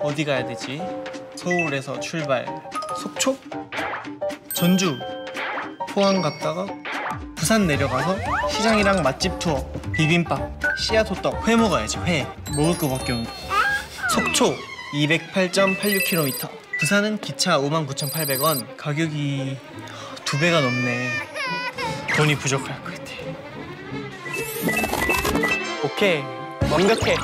어디 가야 되지? 서울에서 출발. 속초? 전주? 포항 갔다가 부산 내려가서 시장이랑 맛집 투어. 비빔밥 씨앗 호떡 회 먹어야지 회. 먹을 거밖에 없는 속초 208.86km 부산은 기차 59,800원. 가격이 두 배가 넘네. 돈이 부족할 것 같아. 오케이. 완벽해.